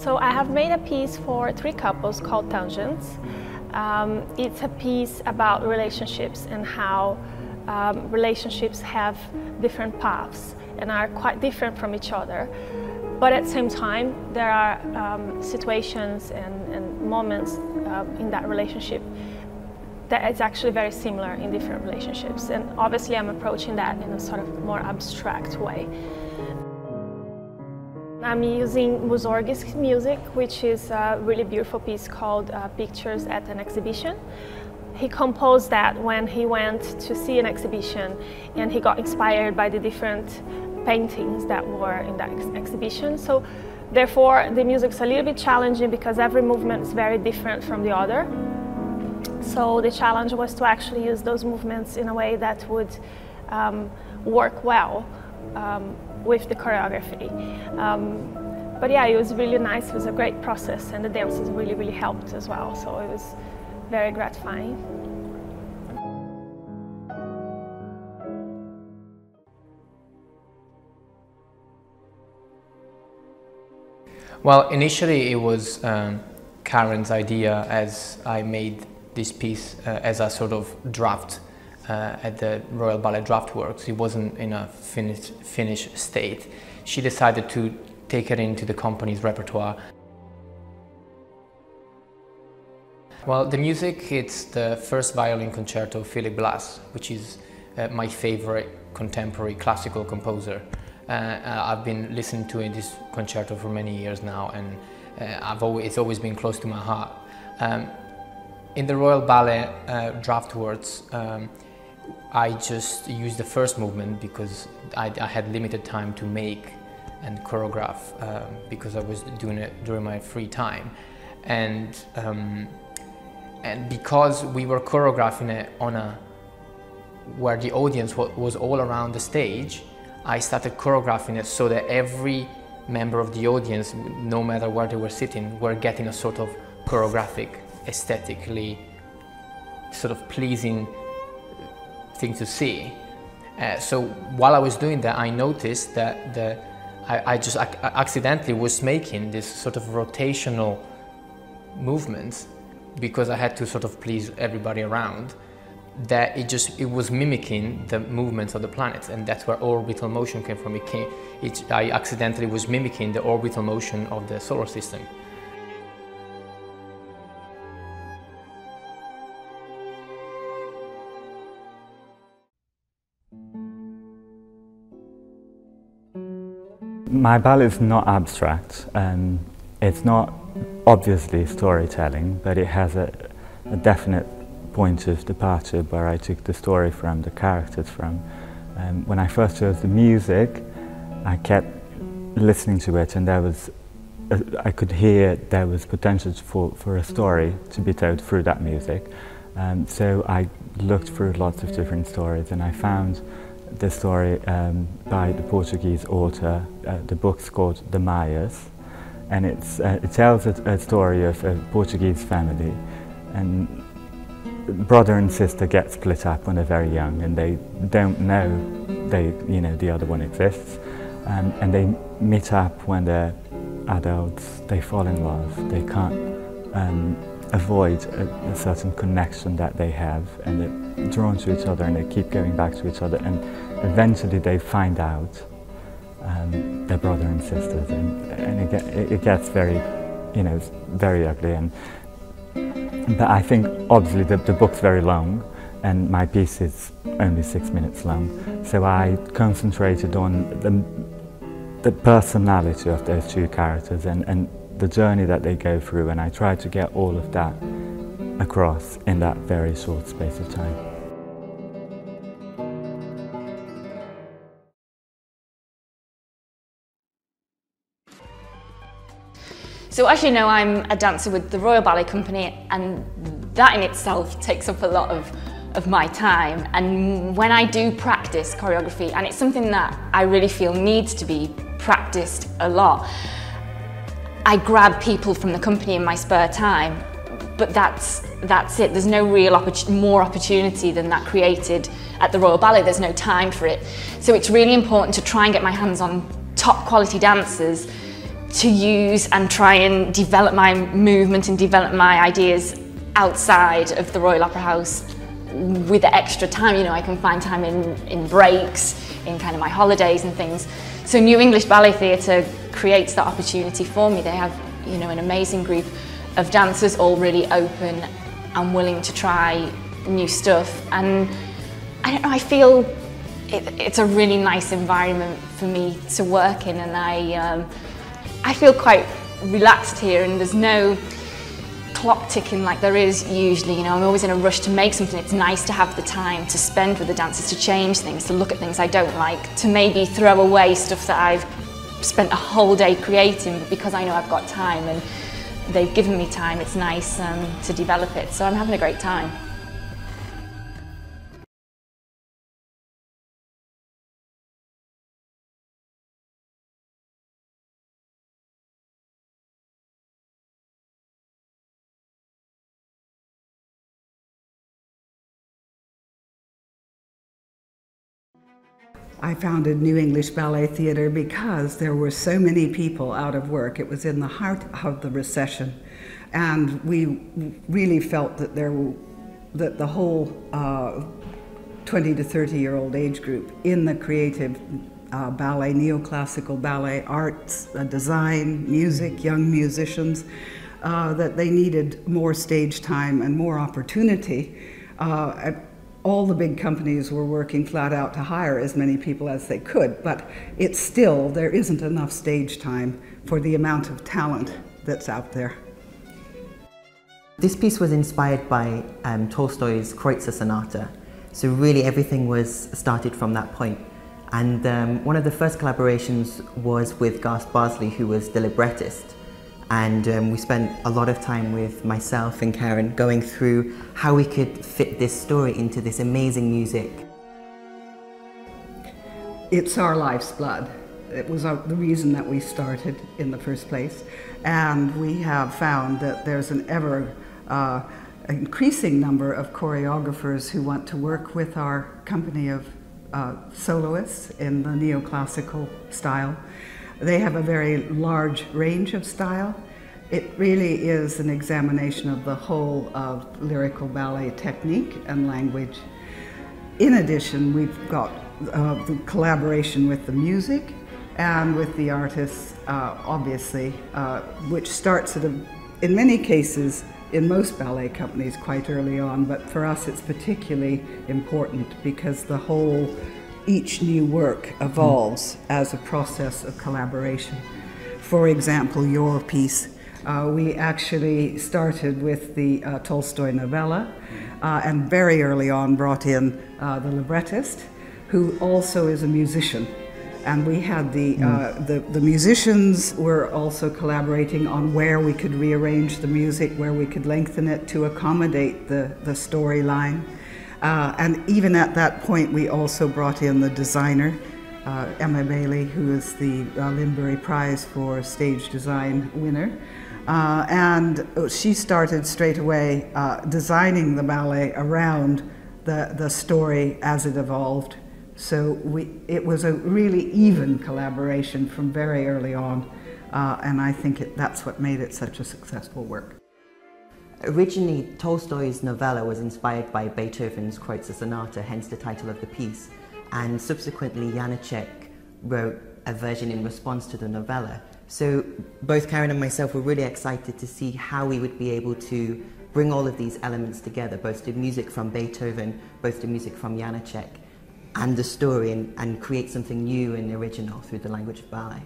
So I have made a piece for three couples called Tangents. Um, it's a piece about relationships and how um, relationships have different paths and are quite different from each other. But at the same time, there are um, situations and, and moments um, in that relationship that is actually very similar in different relationships. And obviously I'm approaching that in a sort of more abstract way. I'm using Mussorgsky's music, which is a really beautiful piece called uh, Pictures at an Exhibition. He composed that when he went to see an exhibition and he got inspired by the different paintings that were in that ex exhibition. So therefore the music's a little bit challenging because every movement is very different from the other. So the challenge was to actually use those movements in a way that would um, work well um, with the choreography. Um, but yeah, it was really nice. It was a great process, and the dancers really, really helped as well. So it was very gratifying. Well, initially it was um, Karen's idea as I made this piece uh, as a sort of draft uh, at the Royal Ballet Draftworks. It wasn't in a finished, state. She decided to take it into the company's repertoire. Well, the music, it's the first violin concerto of Philip Glass, which is uh, my favorite contemporary classical composer. Uh, uh I've been listening to this concerto for many years now and uh, I've always, it's always been close to my heart. Um, in the Royal Ballet uh, Draftworks, um, I just used the first movement because I, I had limited time to make and choreograph um, because I was doing it during my free time. And, um, and because we were choreographing it on a, where the audience was all around the stage, I started choreographing it so that every member of the audience, no matter where they were sitting, were getting a sort of choreographic, aesthetically sort of pleasing thing to see. Uh, so while I was doing that, I noticed that the, I, I just accidentally was making this sort of rotational movements because I had to sort of please everybody around that it just it was mimicking the movements of the planets and that's where orbital motion came from it came it, I accidentally was mimicking the orbital motion of the solar system My ballet is not abstract. Um, it's not obviously storytelling, but it has a, a, definite point of departure where I took the story from, the characters from. Um, when I first chose the music, I kept listening to it and there was, I could hear there was potential for, for a story to be told through that music. Um, so I looked through lots of different stories and I found the story um, by the Portuguese author. Uh, the book's called The Maias, and it's, uh, it tells a, a, story of a Portuguese family. And brother and sister get split up when they're very young, and they don't know they, you know, the other one exists. Um, and they meet up when they're adults. They fall in love. They can't um, avoid a, a, certain connection that they have and they're drawn to each other and they keep going back to each other and eventually they find out um, they're brother and sisters and, and it, get, it, gets very, you know, very ugly and but I think obviously the, the book's very long and my piece is only six minutes long so I concentrated on the, the personality of those two characters and, and the journey that they go through and I try to get all of that across in that very short space of time. So as you know, I'm a dancer with the Royal Ballet Company and that in itself takes up a lot of, of my time. And when I do practice choreography, and it's something that I really feel needs to be practiced a lot, I grab people from the company in my spare time, but that's, that's it. There's no real oppor more opportunity than that created at the Royal Ballet. There's no time for it. So it's really important to try and get my hands on top quality dancers to use and try and develop my movement and develop my ideas outside of the Royal Opera House with the extra time. You know, I can find time in, in breaks, in kind of my holidays and things. So New English Ballet Theatre creates that opportunity for me. They have, you know, an amazing group of dancers all really open and willing to try new stuff. And I don't know, I feel it, it's a really nice environment for me to work in and I, um, I feel quite relaxed here and there's no clock ticking like there is usually, you know, I'm always in a rush to make something. It's nice to have the time to spend with the dancers, to change things, to look at things I don't like, to maybe throw away stuff that I've spent a whole day creating, but because I know I've got time and they've given me time, it's nice um, to develop it. So I'm having a great time. I founded New English Ballet Theatre because there were so many people out of work. It was in the heart of the recession, and we really felt that there that the whole uh, 20 to 30 year old age group in the creative uh, ballet, neoclassical ballet, arts, uh, design, music, young musicians, uh, that they needed more stage time and more opportunity. All the big companies were working flat out to hire as many people as they could, but it's still, there isn't enough stage time for the amount of talent that's out there. This piece was inspired by um, Tolstoy's Kreutzer Sonata, so really everything was started from that point. And um, one of the first collaborations was with Garth Barsley, who was the librettist and um, we spent a lot of time with myself and Karen going through how we could fit this story into this amazing music. It's our life's blood. It was our, the reason that we started in the first place. And we have found that there's an ever uh, increasing number of choreographers who want to work with our company of uh, soloists in the neoclassical style. They have a very large range of style. It really is an examination of the whole of lyrical ballet technique and language. In addition, we've got uh, the collaboration with the music and with the artists, uh, obviously, uh, which starts at a, in many cases, in most ballet companies quite early on, but for us it's particularly important because the whole each new work evolves as a process of collaboration. For example, your piece, uh, we actually started with the uh, Tolstoy novella uh, and very early on brought in uh, the librettist, who also is a musician. And we had the, uh, mm. the, the musicians were also collaborating on where we could rearrange the music, where we could lengthen it to accommodate the, the storyline. Uh, and even at that point, we also brought in the designer, uh, Emma Bailey, who is the uh, Prize for Stage Design winner. Uh, and she started straight away uh, designing the ballet around the, the story as it evolved. So we, it was a really even collaboration from very early on, uh, and I think it, that's what made it such a successful work. Originally, Tolstoy's novella was inspired by Beethoven's Kreutzer Sonata, hence the title of the piece, and subsequently Janacek wrote a version in response to the novella. So both Karen and myself were really excited to see how we would be able to bring all of these elements together, both the music from Beethoven, both the music from Janacek, and the story, and, and create something new and original through the language of ballet.